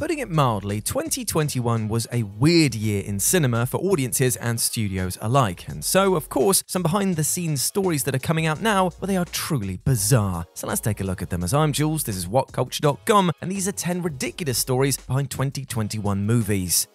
Putting it mildly, 2021 was a weird year in cinema for audiences and studios alike, and so, of course, some behind the scenes stories that are coming out now, well, they are truly bizarre. So let's take a look at them. As I'm Jules, this is WhatCulture.com, and these are 10 ridiculous stories behind 2021 movies.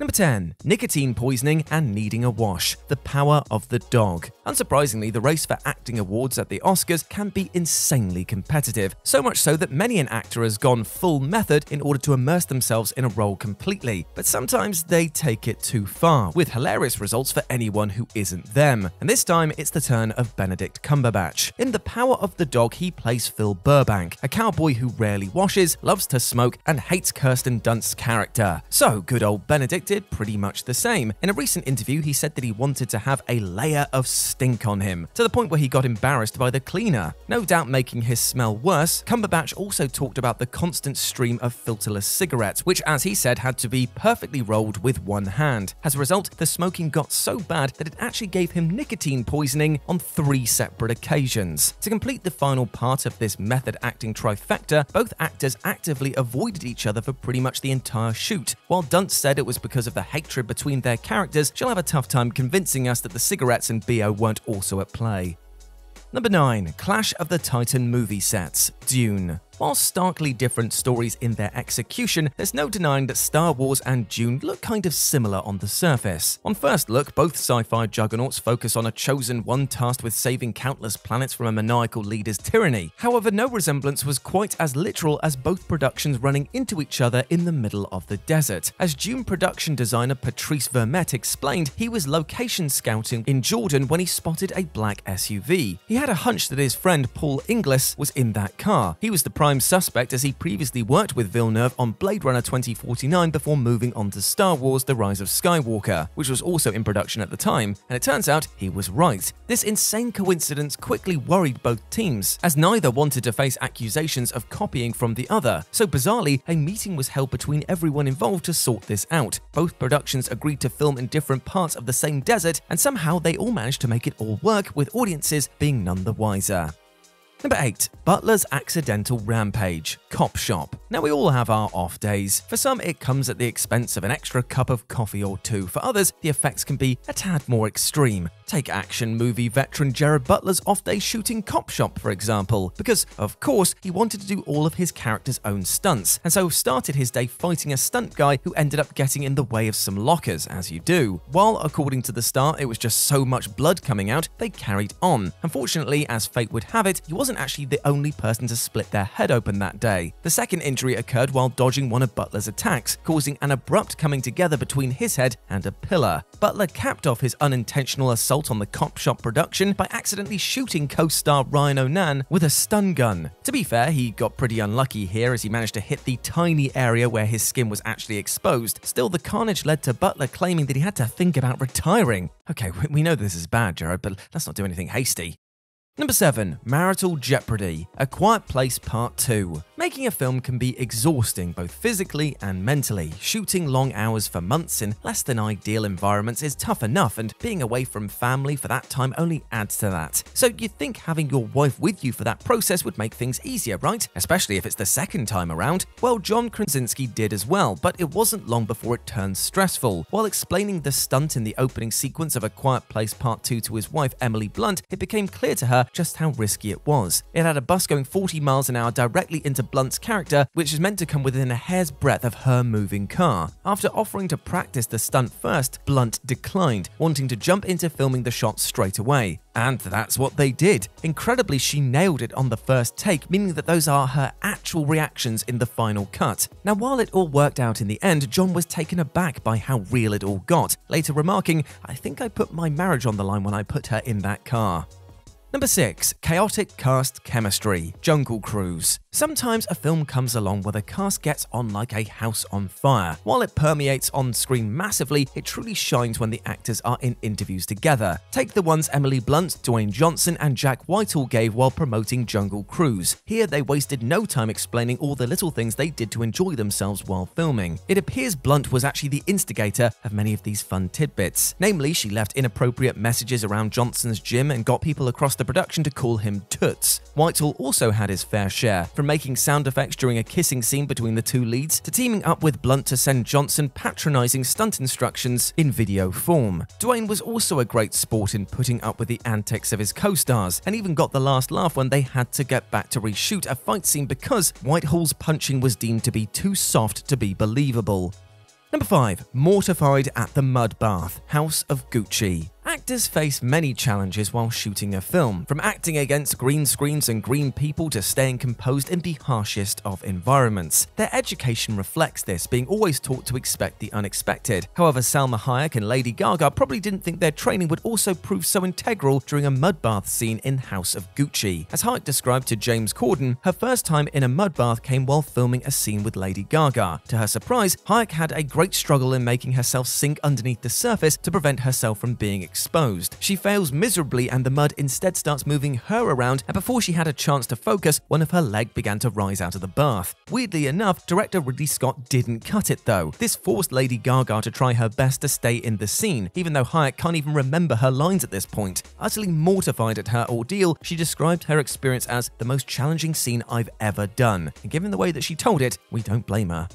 Number 10. Nicotine poisoning and needing a wash. The power of the dog. Unsurprisingly, the race for acting awards at the Oscars can be insanely competitive, so much so that many an actor has gone full method in order to immerse themselves in a role completely. But sometimes they take it too far, with hilarious results for anyone who isn't them. And this time, it's the turn of Benedict Cumberbatch. In The Power of the Dog, he plays Phil Burbank, a cowboy who rarely washes, loves to smoke, and hates Kirsten Dunst's character. So, good old Benedict did pretty much the same. In a recent interview, he said that he wanted to have a layer of stink on him, to the point where he got embarrassed by the cleaner. No doubt making his smell worse, Cumberbatch also talked about the constant stream of filterless cigarettes, which, as he said, had to be perfectly rolled with one hand. As a result, the smoking got so bad that it actually gave him nicotine poisoning on three separate occasions. To complete the final part of this method acting trifecta, both actors actively avoided each other for pretty much the entire shoot. While Dunst said it was because because of the hatred between their characters, she'll have a tough time convincing us that the cigarettes and BO weren't also at play. Number 9. Clash of the Titan movie sets Dune while starkly different stories in their execution, there's no denying that Star Wars and Dune look kind of similar on the surface. On first look, both sci-fi juggernauts focus on a chosen one tasked with saving countless planets from a maniacal leader's tyranny. However, no resemblance was quite as literal as both productions running into each other in the middle of the desert. As Dune production designer Patrice Vermette explained, he was location scouting in Jordan when he spotted a black SUV. He had a hunch that his friend Paul Inglis was in that car. He was the prime prime suspect as he previously worked with Villeneuve on Blade Runner 2049 before moving on to Star Wars The Rise of Skywalker, which was also in production at the time, and it turns out he was right. This insane coincidence quickly worried both teams, as neither wanted to face accusations of copying from the other, so bizarrely, a meeting was held between everyone involved to sort this out. Both productions agreed to film in different parts of the same desert, and somehow they all managed to make it all work, with audiences being none the wiser. Number 8. Butler's Accidental Rampage Cop Shop. Now, we all have our off days. For some, it comes at the expense of an extra cup of coffee or two. For others, the effects can be a tad more extreme. Take action movie veteran Gerard Butler's off day shooting Cop Shop, for example, because, of course, he wanted to do all of his character's own stunts, and so started his day fighting a stunt guy who ended up getting in the way of some lockers, as you do. While, according to the star, it was just so much blood coming out, they carried on. Unfortunately, as fate would have it, he wasn't actually the only person to split their head open that day. The second injury occurred while dodging one of Butler's attacks, causing an abrupt coming together between his head and a pillar. Butler capped off his unintentional assault on the Cop Shop production by accidentally shooting co-star Ryan O'Nan with a stun gun. To be fair, he got pretty unlucky here as he managed to hit the tiny area where his skin was actually exposed. Still, the carnage led to Butler claiming that he had to think about retiring. Okay, we know this is bad, Gerard, but let's not do anything hasty. Number 7. Marital Jeopardy A Quiet Place Part 2 Making a film can be exhausting both physically and mentally. Shooting long hours for months in less than ideal environments is tough enough, and being away from family for that time only adds to that. So you'd think having your wife with you for that process would make things easier, right? Especially if it's the second time around. Well, John Krasinski did as well, but it wasn't long before it turned stressful. While explaining the stunt in the opening sequence of A Quiet Place Part 2 to his wife Emily Blunt, it became clear to her just how risky it was. It had a bus going 40 miles an hour directly into Blunt's character, which is meant to come within a hair's breadth of her moving car. After offering to practice the stunt first, Blunt declined, wanting to jump into filming the shot straight away. And that's what they did. Incredibly, she nailed it on the first take, meaning that those are her actual reactions in the final cut. Now, while it all worked out in the end, John was taken aback by how real it all got, later remarking, I think I put my marriage on the line when I put her in that car. Number 6. Chaotic Cast Chemistry Jungle Cruise Sometimes a film comes along where the cast gets on like a house on fire. While it permeates on screen massively, it truly shines when the actors are in interviews together. Take the ones Emily Blunt, Dwayne Johnson, and Jack Whitehall gave while promoting Jungle Cruise. Here, they wasted no time explaining all the little things they did to enjoy themselves while filming. It appears Blunt was actually the instigator of many of these fun tidbits. Namely, she left inappropriate messages around Johnson's gym and got people across the production to call him Toots. Whitehall also had his fair share, from making sound effects during a kissing scene between the two leads to teaming up with Blunt to send Johnson patronizing stunt instructions in video form. Dwayne was also a great sport in putting up with the antics of his co-stars, and even got the last laugh when they had to get back to reshoot a fight scene because Whitehall's punching was deemed to be too soft to be believable. Number 5. Mortified at the Mud Bath, House of Gucci. Actors face many challenges while shooting a film, from acting against green screens and green people to staying composed in the harshest of environments. Their education reflects this, being always taught to expect the unexpected. However, Salma Hayek and Lady Gaga probably didn't think their training would also prove so integral during a mud bath scene in House of Gucci. As Hayek described to James Corden, her first time in a mud bath came while filming a scene with Lady Gaga. To her surprise, Hayek had a great struggle in making herself sink underneath the surface to prevent herself from being exposed exposed. She fails miserably and the mud instead starts moving her around and before she had a chance to focus, one of her leg began to rise out of the bath. Weirdly enough, director Ridley Scott didn't cut it though. This forced Lady Gaga to try her best to stay in the scene, even though Hayek can't even remember her lines at this point. Utterly mortified at her ordeal, she described her experience as the most challenging scene I've ever done. And given the way that she told it, we don't blame her.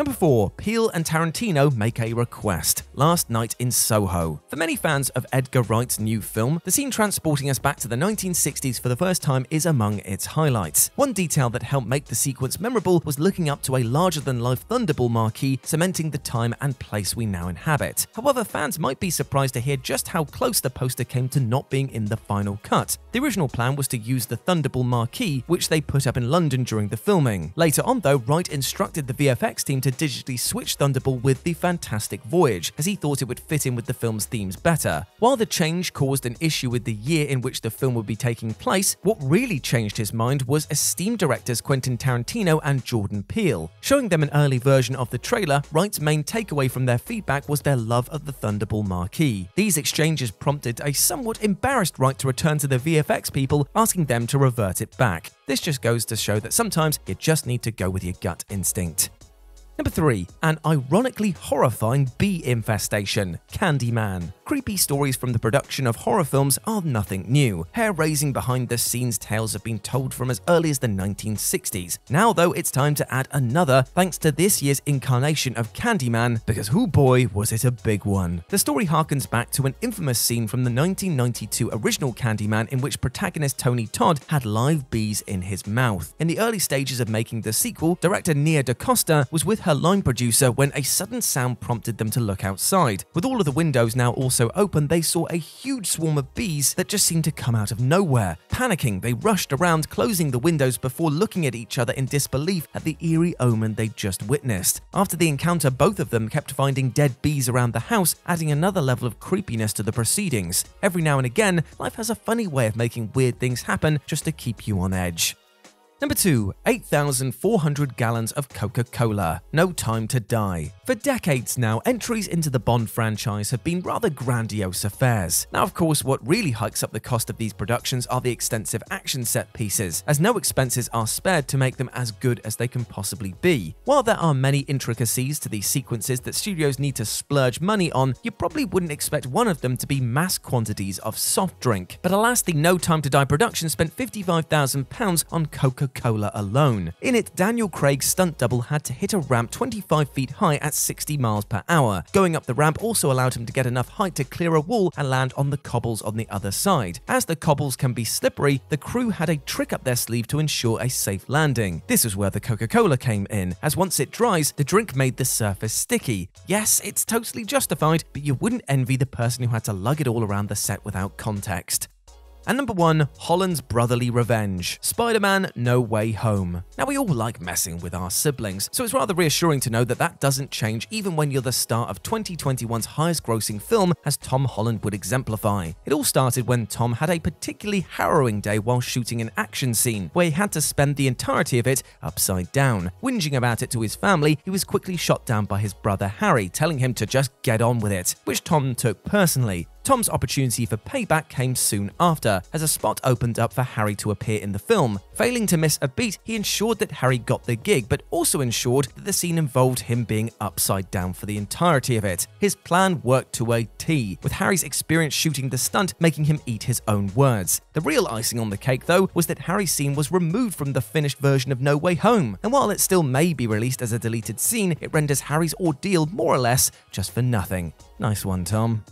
Number 4. Peele and Tarantino make a request. Last Night in Soho. For many fans of Edgar Wright's new film, the scene transporting us back to the 1960s for the first time is among its highlights. One detail that helped make the sequence memorable was looking up to a larger-than-life Thunderball marquee, cementing the time and place we now inhabit. However, fans might be surprised to hear just how close the poster came to not being in the final cut. The original plan was to use the Thunderball marquee, which they put up in London during the filming. Later on, though, Wright instructed the VFX team to to digitally switch Thunderball with the Fantastic Voyage, as he thought it would fit in with the film's themes better. While the change caused an issue with the year in which the film would be taking place, what really changed his mind was esteemed directors Quentin Tarantino and Jordan Peele. Showing them an early version of the trailer, Wright's main takeaway from their feedback was their love of the Thunderball marquee. These exchanges prompted a somewhat embarrassed Wright to return to the VFX people, asking them to revert it back. This just goes to show that sometimes you just need to go with your gut instinct. Number 3. An ironically horrifying bee infestation, Candyman. Creepy stories from the production of horror films are nothing new. Hair-raising behind-the-scenes tales have been told from as early as the 1960s. Now, though, it's time to add another thanks to this year's incarnation of Candyman, because who boy was it a big one. The story harkens back to an infamous scene from the 1992 original Candyman in which protagonist Tony Todd had live bees in his mouth. In the early stages of making the sequel, director Nia DaCosta was with her her line producer when a sudden sound prompted them to look outside. With all of the windows now also open, they saw a huge swarm of bees that just seemed to come out of nowhere. Panicking, they rushed around, closing the windows before looking at each other in disbelief at the eerie omen they'd just witnessed. After the encounter, both of them kept finding dead bees around the house, adding another level of creepiness to the proceedings. Every now and again, life has a funny way of making weird things happen just to keep you on edge. Number 2. 8,400 gallons of Coca Cola. No Time to Die. For decades now, entries into the Bond franchise have been rather grandiose affairs. Now, of course, what really hikes up the cost of these productions are the extensive action set pieces, as no expenses are spared to make them as good as they can possibly be. While there are many intricacies to these sequences that studios need to splurge money on, you probably wouldn't expect one of them to be mass quantities of soft drink. But alas, the No Time to Die production spent £55,000 on Coca Cola alone. In it, Daniel Craig's stunt double had to hit a ramp 25 feet high at 60 miles per hour. Going up the ramp also allowed him to get enough height to clear a wall and land on the cobbles on the other side. As the cobbles can be slippery, the crew had a trick up their sleeve to ensure a safe landing. This is where the Coca-Cola came in, as once it dries, the drink made the surface sticky. Yes, it's totally justified, but you wouldn't envy the person who had to lug it all around the set without context. And number one, Holland's Brotherly Revenge Spider Man No Way Home. Now, we all like messing with our siblings, so it's rather reassuring to know that that doesn't change even when you're the star of 2021's highest grossing film, as Tom Holland would exemplify. It all started when Tom had a particularly harrowing day while shooting an action scene, where he had to spend the entirety of it upside down. Whinging about it to his family, he was quickly shot down by his brother Harry, telling him to just get on with it, which Tom took personally. Tom's opportunity for payback came soon after, as a spot opened up for Harry to appear in the film. Failing to miss a beat, he ensured that Harry got the gig, but also ensured that the scene involved him being upside down for the entirety of it. His plan worked to a T, with Harry's experience shooting the stunt making him eat his own words. The real icing on the cake, though, was that Harry's scene was removed from the finished version of No Way Home, and while it still may be released as a deleted scene, it renders Harry's ordeal more or less just for nothing. Nice one, Tom.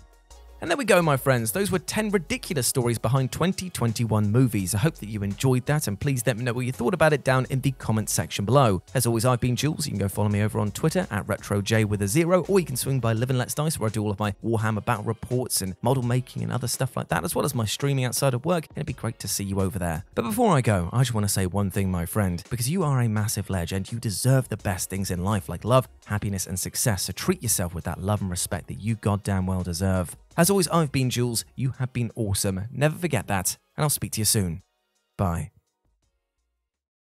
And there we go, my friends. Those were 10 ridiculous stories behind 2021 movies. I hope that you enjoyed that, and please let me know what you thought about it down in the comment section below. As always, I've been Jules. You can go follow me over on Twitter at RetroJ with a zero, or you can swing by Live and Let's Dice, where I do all of my Warhammer battle reports and model making and other stuff like that, as well as my streaming outside of work. And it'd be great to see you over there. But before I go, I just want to say one thing, my friend, because you are a massive legend. And you deserve the best things in life, like love, happiness, and success. So treat yourself with that love and respect that you goddamn well deserve. As always, I've been Jules. You have been awesome. Never forget that, and I'll speak to you soon. Bye.